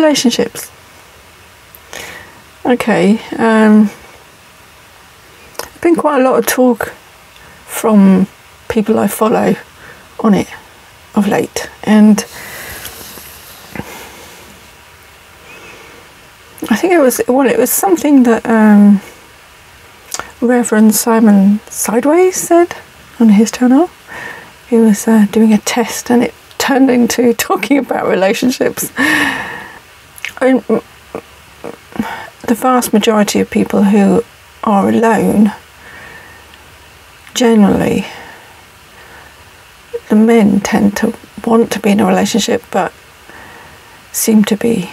relationships. Okay, um, been quite a lot of talk from people I follow on it of late, and I think it was well, it was something that um, Reverend Simon Sideways said on his channel. He was uh, doing a test, and it turned into talking about relationships. I the vast majority of people who are alone generally the men tend to want to be in a relationship but seem to be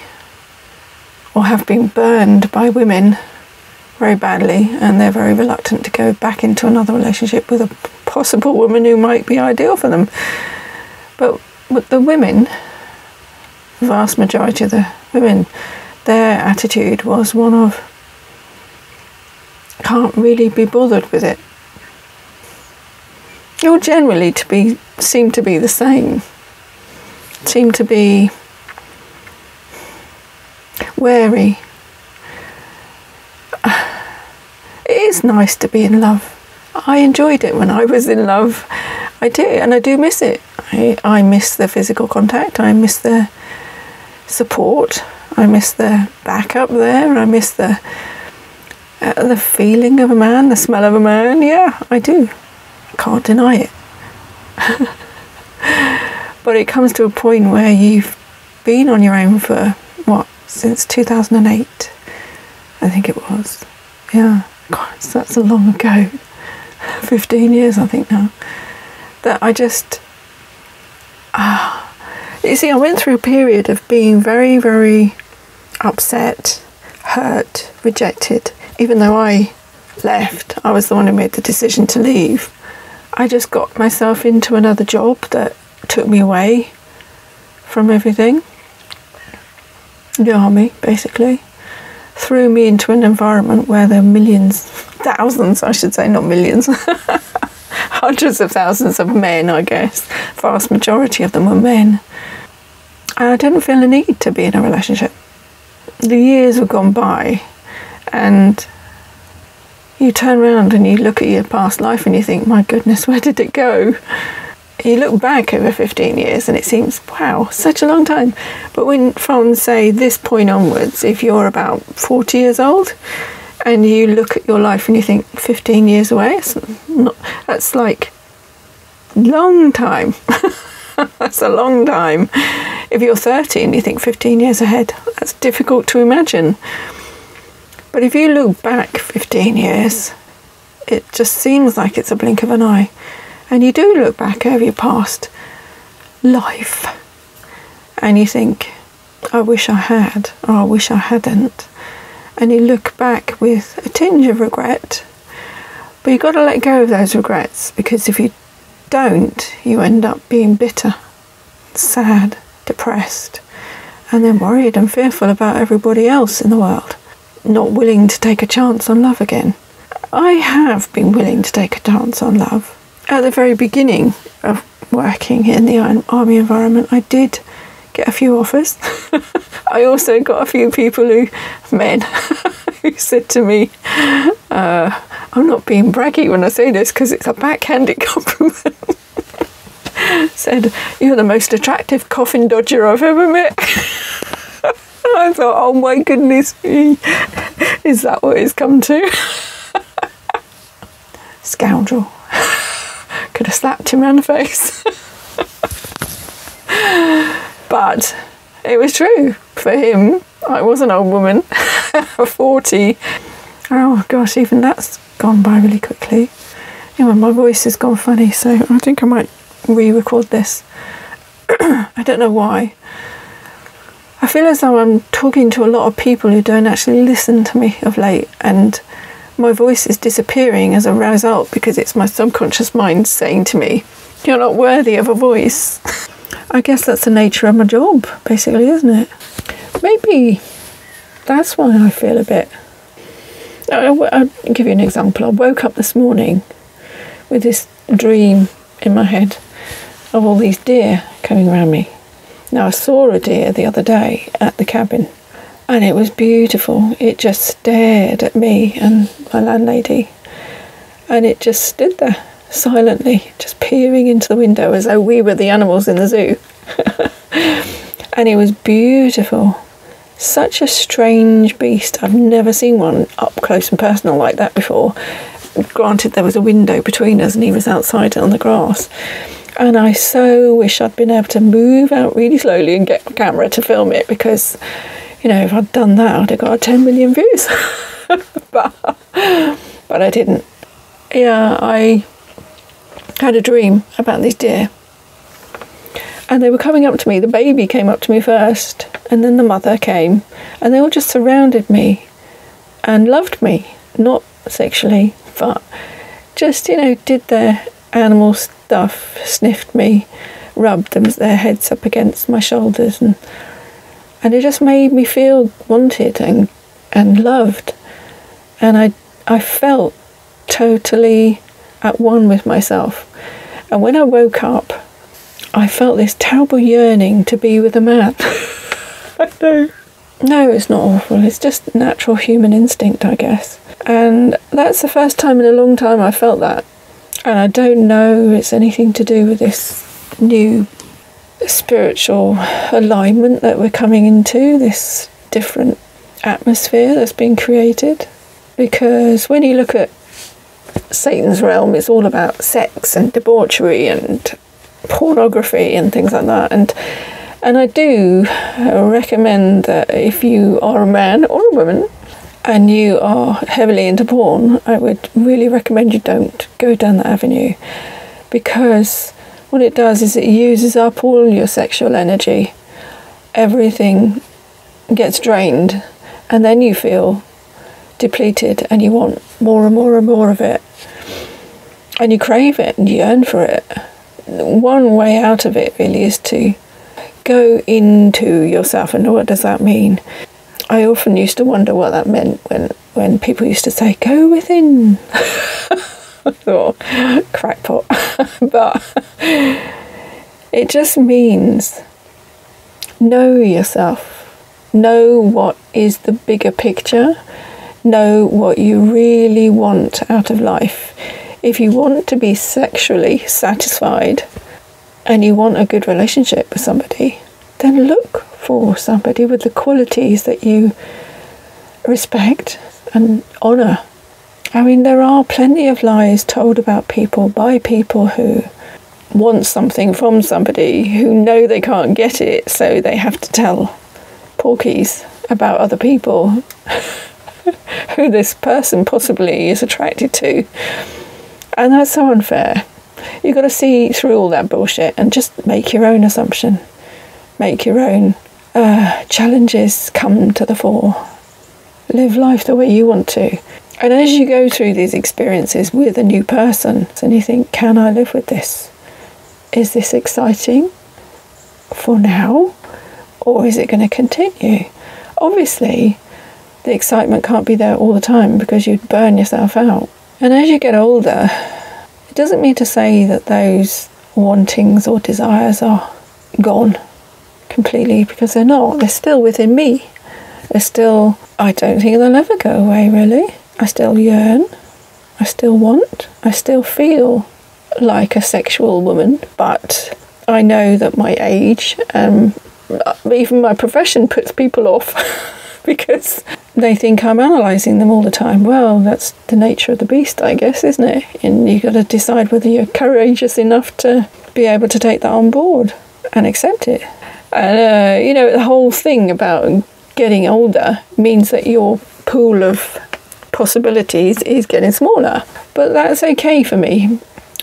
or have been burned by women very badly and they're very reluctant to go back into another relationship with a possible woman who might be ideal for them. But with the women, the vast majority of the women, their attitude was one of can't really be bothered with it. You're generally to be seem to be the same. Seem to be wary. It is nice to be in love. I enjoyed it when I was in love. I do, and I do miss it. I, I miss the physical contact. I miss the support. I miss the backup there. I miss the uh, the feeling of a man, the smell of a man. Yeah, I do. Can't deny it. but it comes to a point where you've been on your own for what since 2008, I think it was. Yeah, God, that's a long ago. 15 years, I think now. That I just. Ah. You see, I went through a period of being very, very upset, hurt, rejected. Even though I left, I was the one who made the decision to leave. I just got myself into another job that took me away from everything. The army, basically. Threw me into an environment where there are millions, thousands, I should say, not millions, hundreds of thousands of men, I guess. Vast majority of them were men. And I didn't feel the need to be in a relationship. The years have gone by, and you turn around and you look at your past life and you think, my goodness, where did it go? You look back over 15 years and it seems, wow, such a long time. But when, from say this point onwards, if you're about 40 years old and you look at your life and you think 15 years away, not, that's like long time. that's a long time. If you're 30 and you think 15 years ahead, that's difficult to imagine. But if you look back 15 years, it just seems like it's a blink of an eye. And you do look back over your past life and you think, I wish I had, or I wish I hadn't. And you look back with a tinge of regret. But you've got to let go of those regrets because if you don't, you end up being bitter, sad, depressed, and then worried and fearful about everybody else in the world not willing to take a chance on love again. I have been willing to take a chance on love. At the very beginning of working in the army environment, I did get a few offers. I also got a few people who, men, who said to me, uh, I'm not being braggy when I say this because it's a backhanded compliment. said, You're the most attractive coffin dodger I've ever met. I thought, oh my goodness me, is that what it's come to? Scoundrel. Could have slapped him around the face. but it was true for him. I was an old woman, 40. Oh gosh, even that's gone by really quickly. Anyway, my voice has gone funny, so I think I might re record this. I don't know why. I feel as though I'm talking to a lot of people who don't actually listen to me of late, and my voice is disappearing as a result because it's my subconscious mind saying to me, You're not worthy of a voice. I guess that's the nature of my job, basically, isn't it? Maybe that's why I feel a bit. I'll, give you an example. I woke up this morning with this dream in my head of all these deer coming around me Now, I saw a deer the other day at the cabin, and it was beautiful. It just stared at me and my landlady, and it just stood there silently, just peering into the window as though we were the animals in the zoo. and it was beautiful. Such a strange beast. I've never seen one up close and personal like that before. Granted, there was a window between us and he was outside on the grass. And I so wish I'd been able to move out really slowly and get a camera to film it because, you know, if I'd done that, I'd have got 10 million views. but, but I didn't. Yeah, I had a dream about these deer. And they were coming up to me. The baby came up to me first, and then the mother came, and they all just surrounded me and loved me. Not sexually, but just, you know, did their animal stuff, sniffed me, rubbed them, their heads up against my shoulders, and and it just made me feel wanted and and loved. And I I felt totally at one with myself. And when I woke up, I felt this terrible yearning to be with a man. I know. No, it's not awful. It's just natural human instinct, I guess. And that's the first time in a long time I felt that. And I don't know it's anything to do with this new spiritual alignment that we're coming into, this different atmosphere that's been created. Because when you look at Satan's realm it's all about sex and debauchery and pornography and things like that. And and I do uh, recommend that if you are a man or a woman and you are heavily into porn, I would really recommend you don't go down that avenue because what it does is it uses up all your sexual energy. Everything gets drained, and then you feel depleted and you want more and more and more of it. And you crave it and you yearn for it. One way out of it really is to go into yourself. And what does that mean? I often used to wonder what that meant when, when people used to say, go within. I thought, crackpot. but it just means know yourself, know what is the bigger picture know what you really want out of life. If you want to be sexually satisfied and you want a good relationship with somebody, then look for somebody with the qualities that you respect and honour. I mean, there are plenty of lies told about people by people who want something from somebody who know they can't get it, so they have to tell porkies about other people. who this person possibly is attracted to. And that's so unfair. You've got to see through all that bullshit and just make your own assumption. Make your own uh, challenges come to the fore. Live life the way you want to. And as you go through these experiences with a new person, and you think, can I live with this? Is this exciting for now? Or is it going to continue? Obviously, the excitement can't be there all the time because you'd burn yourself out. And as you get older, it doesn't mean to say that those wantings or desires are gone completely because they're not. They're still within me. They're still, I don't think they'll ever go away really. I still yearn. I still want. I still feel like a sexual woman, but I know that my age, um, even my profession puts people off because they think I'm analysing them all the time. Well, that's the nature of the beast, I guess, isn't it? And you've got to decide whether you're courageous enough to be able to take that on board and accept it. And, uh, you know, the whole thing about getting older means that your pool of possibilities is getting smaller. But that's okay for me.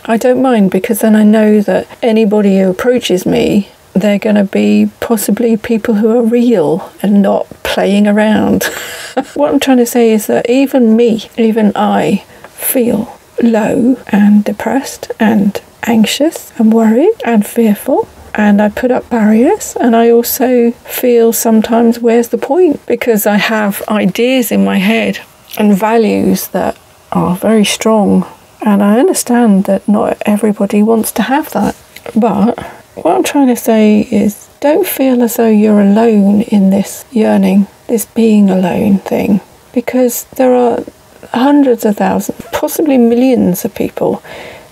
I don't mind because then I know that anybody who approaches me they're going to be possibly people who are real and not playing around. what I'm trying to say is that even me, even I, feel low and depressed and anxious and worried and fearful. And I put up barriers, and I also feel sometimes where's the point? Because I have ideas in my head and values that are very strong, and I understand that not everybody wants to have that. But what I'm trying to say is don't feel as though you're alone in this yearning, this being alone thing, because there are hundreds of thousands, possibly millions of people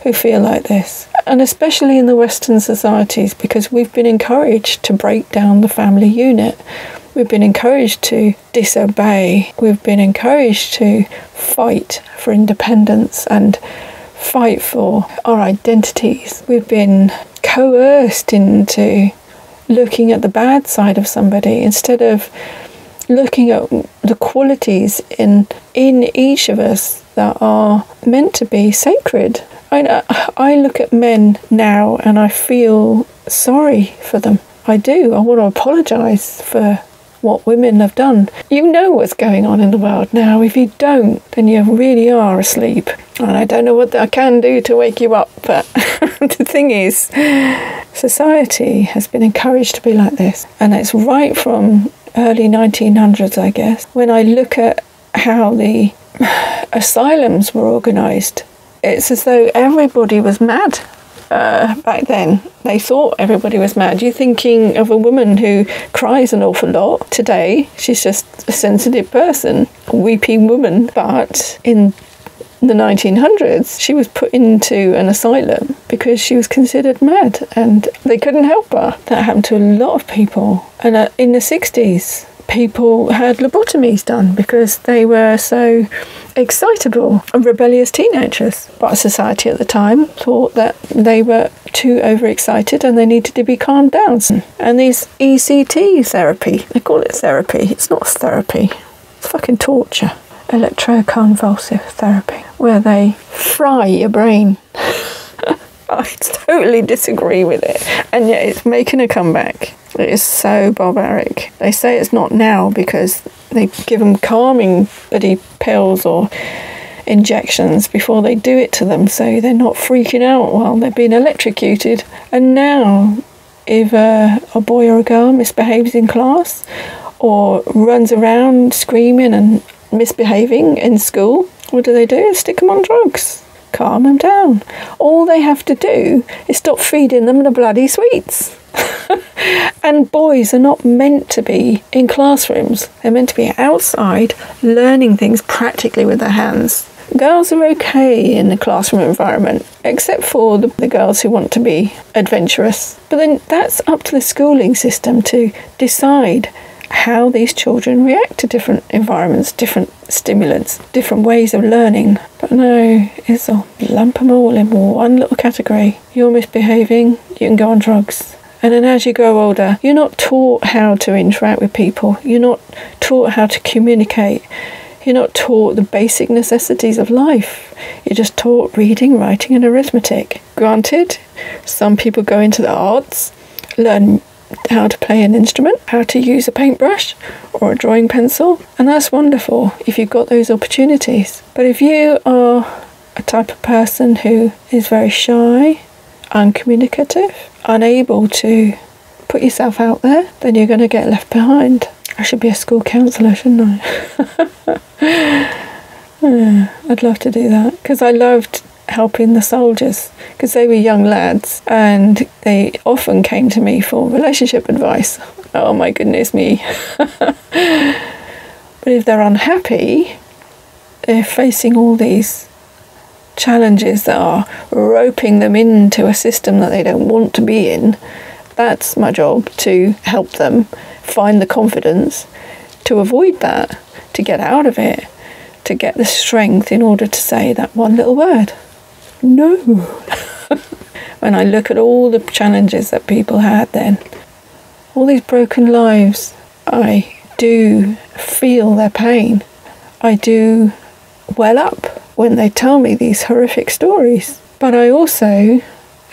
who feel like this. And especially in the Western societies, because we've been encouraged to break down the family unit. We've been encouraged to disobey. We've been encouraged to fight for independence and fight for our identities. We've been coerced into looking at the bad side of somebody instead of looking at the qualities in in each of us that are meant to be sacred. I, I look at men now and I feel sorry for them. I do. I want to apologise for what women have done. You know what's going on in the world now. If you don't, then you really are asleep. And I don't know what I can do to wake you up. But the thing is, society has been encouraged to be like this. And it's right from early 1900s, I guess. When I look at how the asylums were organised, it's as though everybody was mad uh, back then. They thought everybody was mad. You're thinking of a woman who cries an awful lot. Today, she's just a sensitive person, a weeping woman. But in the 1900s, she was put into an asylum because she was considered mad and they couldn't help her. That happened to a lot of people. And uh, in the 60s, people had lobotomies done because they were so excitable and rebellious teenagers. But society at the time thought that they were too overexcited and they needed to be calmed down. And these ECT therapy, they call it therapy, it's not therapy, it's fucking torture. Electroconvulsive therapy, where they fry your brain. I totally disagree with it, and yet it's making a comeback. It is so barbaric. They say it's not now because they give them calming bloody pills or injections before they do it to them so they're not freaking out while they're being electrocuted. And now, if a, a boy or a girl misbehaves in class or runs around screaming and misbehaving in school, what do they do? Stick them on drugs calm them down. All they have to do is stop feeding them the bloody sweets. and boys are not meant to be in classrooms, they're meant to be outside learning things practically with their hands. Girls are okay in the classroom environment, except for the, the, girls who want to be adventurous. But then that's up to the schooling system to decide how these children react to different environments, different stimulants, different ways of learning. But no, it's a lump them all in one little category. You're misbehaving, you can go on drugs. And then as you grow older, you're not taught how to interact with people. You're not taught how to communicate. You're not taught the basic necessities of life. You're just taught reading, writing, and arithmetic. Granted, some people go into the arts, learn how to play an instrument, how to use a paintbrush or a drawing pencil, and that's wonderful if you've got those opportunities. But if you are a type of person who is very shy, uncommunicative, unable to put yourself out there, then you're going to get left behind. I should be a school counsellor, shouldn't I? I'd love to do that because I loved helping the soldiers because they were young lads and they often came to me for relationship advice. Oh my goodness me. but if they're unhappy, they're facing all these challenges that are roping them into a system that they don't want to be in. That's my job to help them find the confidence to avoid that, to get out of it, to get the strength in order to say that one little word no. when I look at all the challenges that people had then, all these broken lives, I do feel their pain. I do well up when they tell me these horrific stories. But I also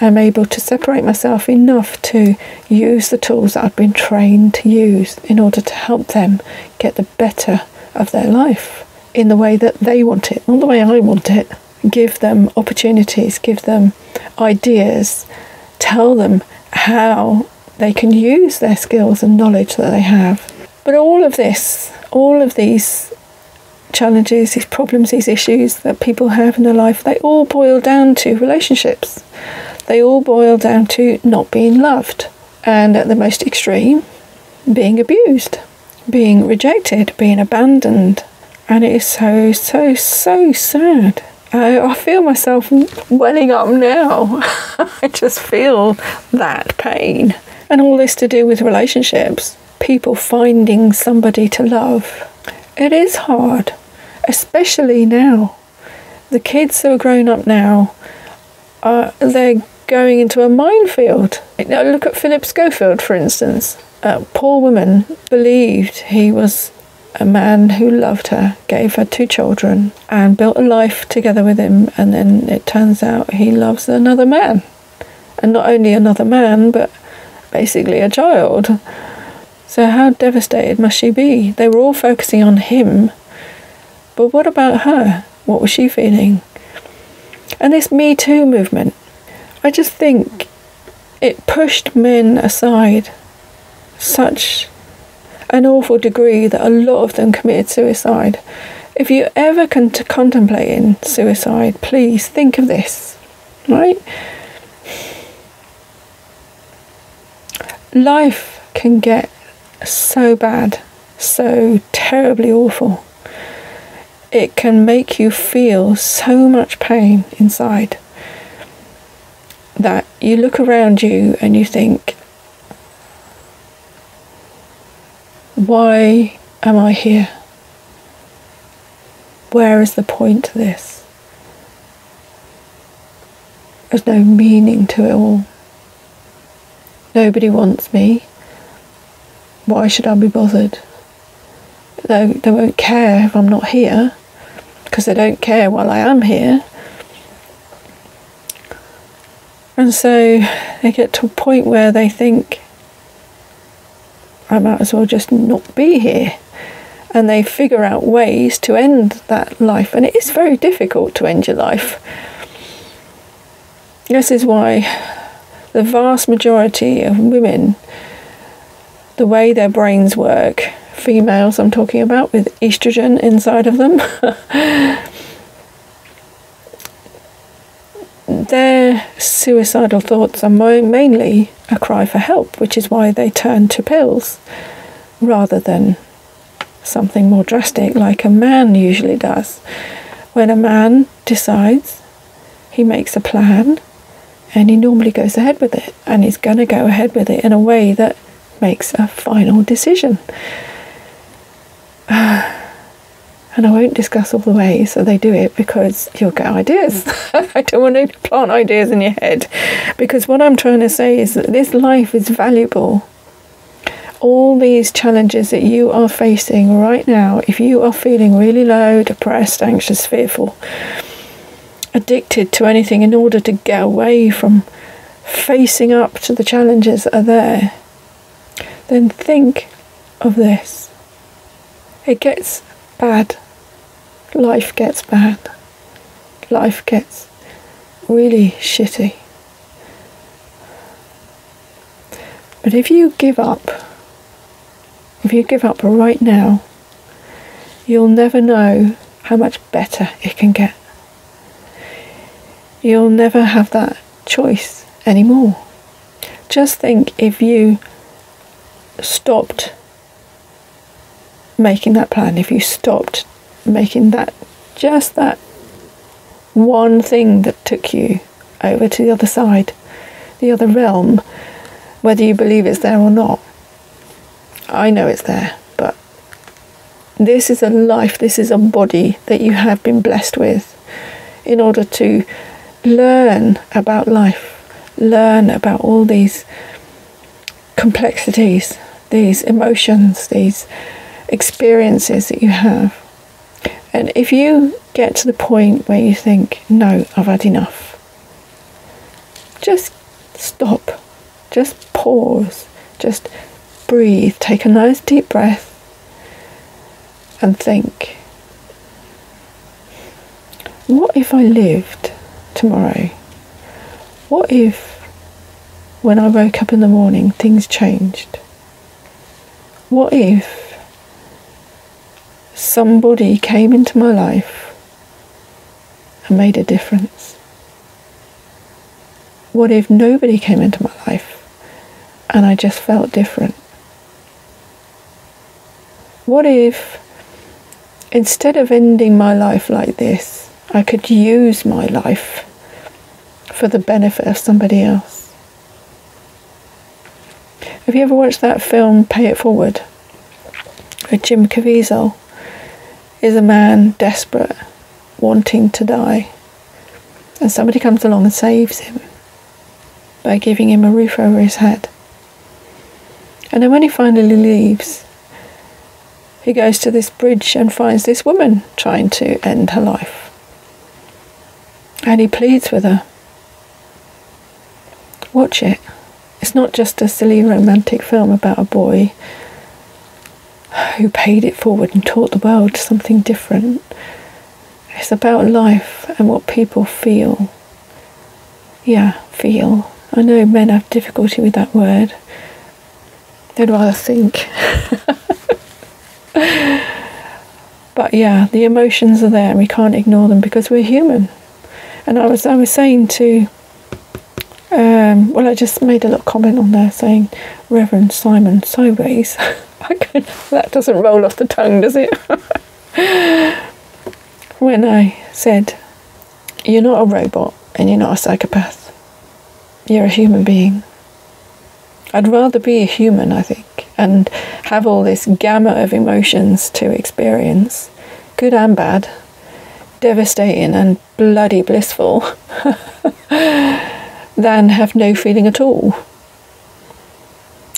am able to separate myself enough to use the tools that I've been trained to use in order to help them get the better of their life in the way that they want it, not the way I want it give them opportunities, give them ideas, tell them how they can use their skills and knowledge that they have. But all of this, all of these challenges, these problems, these issues that people have in their life, they all boil down to relationships. they all boil down to not being loved, and at the most extreme, being abused, being rejected, being abandoned. And it is so, so, so sad. I, I feel myself welling up now. I just feel that pain. And all this to do with relationships, people finding somebody to love. It is hard, especially now. The kids who are grown up now, uh, they're going into a minefield. Now, look at Philip Schofield, for instance. A poor woman believed he was a man who loved her, gave her two children, and built a life together with him. And then it turns out he loves another man. And not only another man, but basically a child. So, how devastated must she be? They were all focusing on him. But what about her? What was she feeling? And this Me Too movement, I just think it pushed men aside such an awful degree that a lot of them committed suicide. If you ever come to contemplating suicide, please think of this, right? Life can get so bad, so terribly awful. It can make you feel so much pain inside that you look around you and you think, why am I here? Where is the point to this? There's no meaning to it all. Nobody wants me. Why should I be bothered? They, they won't care if I'm not here because they don't care while I am here. And so they get to a point where they think, I might as well just not be here. And they figure out ways to end that life. And it is very difficult to end your life. This is why the vast majority of women, the way their brains work, females I'm talking about with estrogen inside of them, their suicidal thoughts are mainly a cry for help, which is why they turn to pills rather than something more drastic like a man usually does. When a man decides, he makes a plan and he normally goes ahead with it and he's going to go ahead with it in a way that makes a final decision. and I won't discuss all the ways that they do it because you'll get ideas. Mm. I don't want to plant ideas in your head because what I'm trying to say is that this life is valuable. All these challenges that you are facing right now, if you are feeling really low, depressed, anxious, fearful, addicted to anything in order to get away from facing up to the challenges that are there, then think of this. It gets bad. Life gets bad. Life gets really shitty. But if you give up, if you give up right now, you'll never know how much better it can get you'll never have that choice anymore. Just think if you stopped making that plan, if you stopped making that just that one thing that took you over to the other side, the other realm, whether you believe it's there or not. I know it's there, but this is a life, this is a body that you have been blessed with in order to learn about life, learn about all these complexities, these emotions, these experiences that you have. And if you get to the point where you think, no, I've had enough, just stop, just pause, just breathe, take a nice deep breath, and think, what if I lived tomorrow? What if, when I woke up in the morning, things changed? What if somebody came into my life and made a difference? what if nobody came into my life and I just felt different? What if instead of ending my life like this, I could use my life for the benefit of somebody else? Have you ever watched that film Pay It Forward? With Jim Caviezel is a man desperate, wanting to die, and somebody comes along and saves him by giving him a roof over his head. And then when he finally leaves, he goes to this bridge and finds this woman trying to end her life. And he pleads with her. Watch it. It's not just a silly romantic film about a boy who paid it forward and taught the world something different. It's about life and what people feel. Yeah, feel. I know men have difficulty with that word. They'd rather think. but yeah, the emotions are there and we can't ignore them because we're human. And I was I was saying to um, well I just made a little comment on there saying Reverend Simon Sideways. that doesn't roll off the tongue, does it? when I said, You're not a robot and you're not a psychopath. You're a human being. I'd rather be a human, I think, and have all this gamut of emotions to experience, good and bad, devastating and bloody blissful, than have no feeling at all.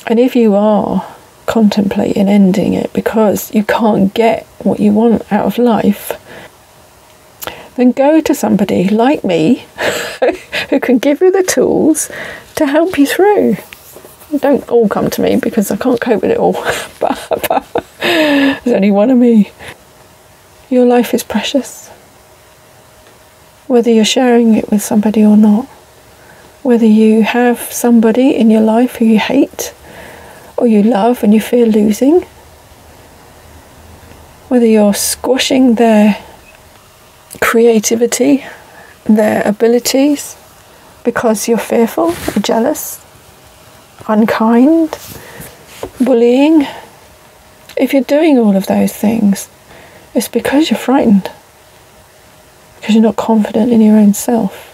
And if you are contemplating ending it because you can't get what you want out of life, then go to somebody like me who can give you the tools to help you through. Don't all come to me because I can't cope with it all, but there's only one of me. Your life is precious. Whether you're sharing it with somebody or not, whether you have somebody in your life who you hate or you love and you fear losing, whether you're squashing their creativity, their abilities, because you're fearful, jealous, unkind, bullying. If you're doing all of those things, it's because you're frightened, because you're not confident in your own self.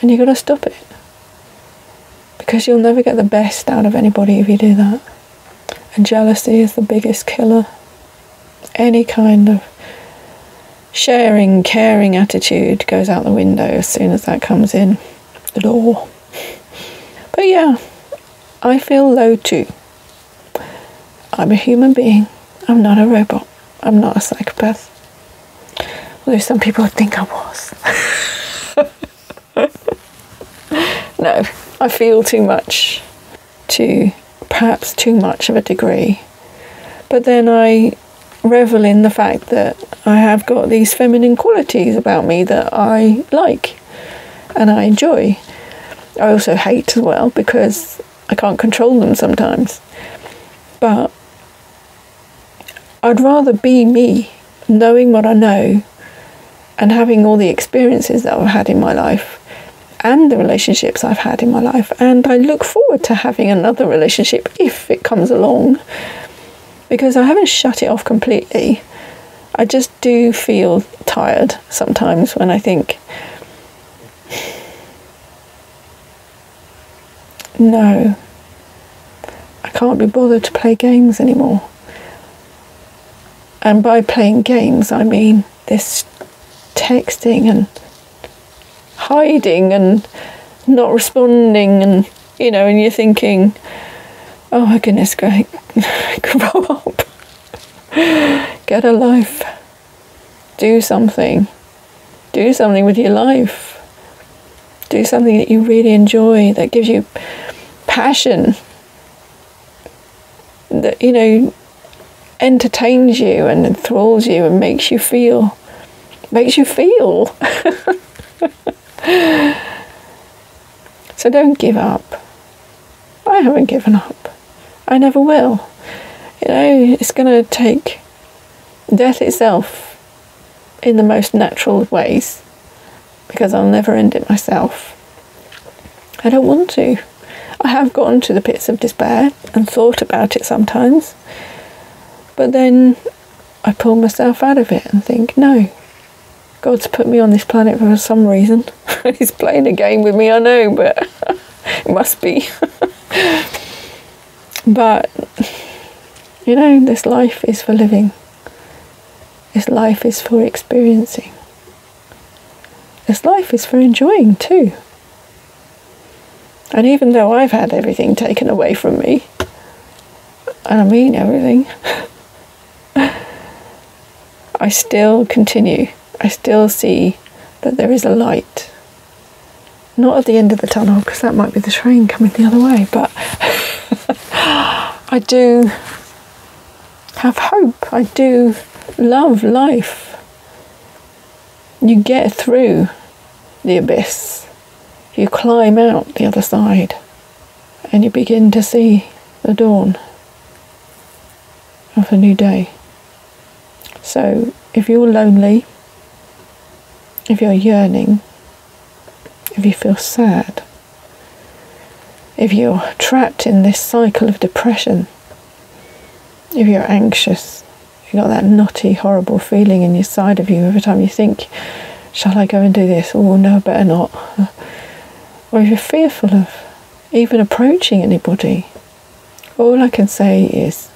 And you've got to stop it. Because you'll never get the best out of anybody if you do that. And jealousy is the biggest killer. Any kind of sharing, caring attitude goes out the window as soon as that comes in the door. But yeah, I feel low too. I'm a human being. I'm not a robot. I'm not a psychopath. Although some people think I was. no, I feel too much to perhaps too much of a degree. But then I revel in the fact that I have got these feminine qualities about me that I like and I enjoy. I also hate as well because I can't control them sometimes. But I'd rather be me, knowing what I know and having all the experiences that I've had in my life and the relationships I've had in my life. And I look forward to having another relationship if it comes along because I haven't shut it off completely. I just do feel tired sometimes when I think, no, I can't be bothered to play games anymore. And by playing games, I mean this texting and hiding and not responding, and you know, and you're thinking, oh my goodness, great, grow up, get a life, do something, do something with your life, do something that you really enjoy, that gives you passion, that, you know, entertains you and enthralls you and makes you feel, makes you feel. so don't give up. I haven't given up. I never will. You know, it's going to take death itself in the most natural ways because I'll never end it myself. I don't want to. I have gotten to the pits of despair and thought about it sometimes, but then I pull myself out of it and think, no, God's put me on this planet for some reason. He's playing a game with me, I know, but it must be. but, you know, this life is for living, this life is for experiencing, this life is for enjoying too. And even though I've had everything taken away from me, and I mean everything, I still continue. I still see that there is a light. Not at the end of the tunnel, because that might be the train coming the other way, but I do have hope. I do love life. You get through the abyss, you climb out the other side, and you begin to see the dawn of a new day. So if you're lonely, if you're yearning, if you feel sad, if you're trapped in this cycle of depression, if you're anxious, you've got that knotty, horrible feeling in your side of you every time you think, shall I go and do this? Oh, no, better not. Or if you're fearful of even approaching anybody, all I can say is,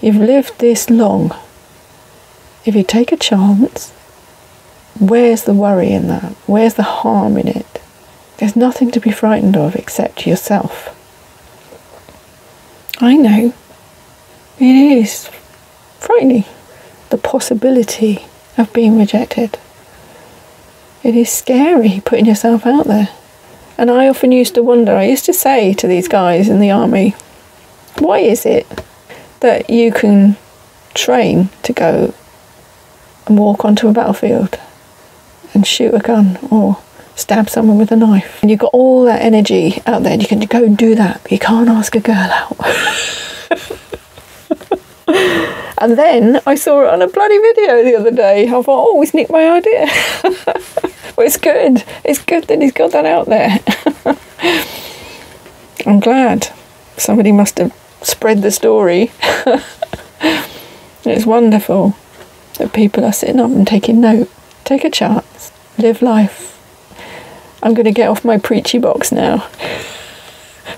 you've lived this long if you take a chance, where's the worry in that? Where's the harm in it? There's nothing to be frightened of except yourself. I know. It is frightening. The possibility of being rejected. It is scary putting yourself out there. And I often used to wonder, I used to say to these guys in the army, why is it that you can train to go and walk onto a battlefield and shoot a gun or stab someone with a knife. And you've got all that energy out there and you can go and do that, but you can't ask a girl out. and then I saw it on a bloody video the other day. I thought, oh, he's nicked my idea. well, it's good. It's good that he's got that out there. I'm glad somebody must have spread the story. it's wonderful that people are sitting up and taking note. Take a chance, live life. I'm going to get off my preachy box now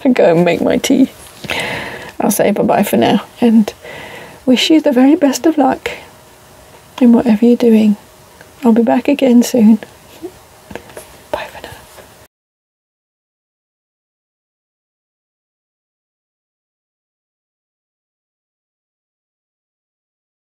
and go and make my tea. I'll say bye bye for now and wish you the very best of luck in whatever you're doing. I'll be back again soon.